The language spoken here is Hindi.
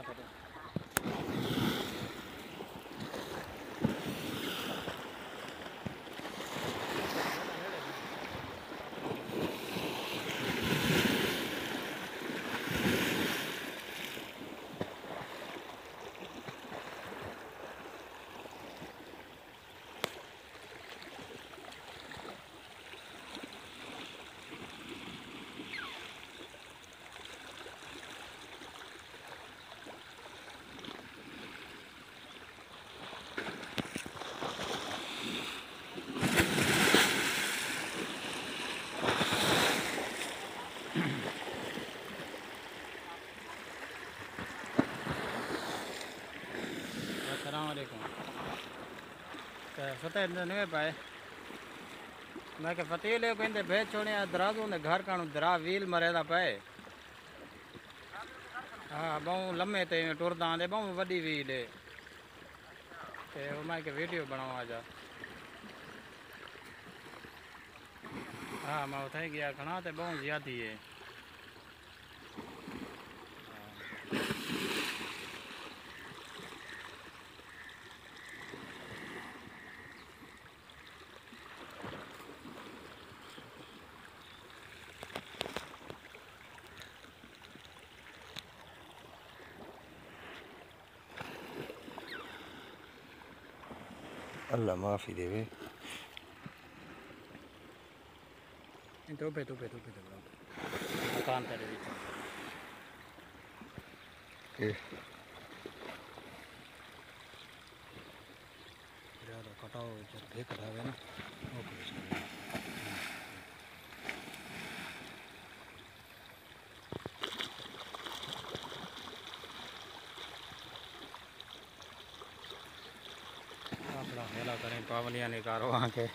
Mátate. तो फतेह नवे पाए मैं फतेह ले कहते भेज छोड़े दराजों ने घर काणू दरा व्हील मरे दा पए। हाँ बहु लम्मे ते टुरदा आंदे बहु वड्डी व्हील है ते मैं वीडियो बनाओ आ जा हाँ मैं उथे गया, खड़ा ते बहु ज़्यादा है। अल्लाह माफ़ी देवे तोपे तोपे तोपे तोपे मकान तेरे विच कि ज़्यादा कटाओ जब भी कटावे ना वो मेला करें पावलियाँ निकालो वहाँ के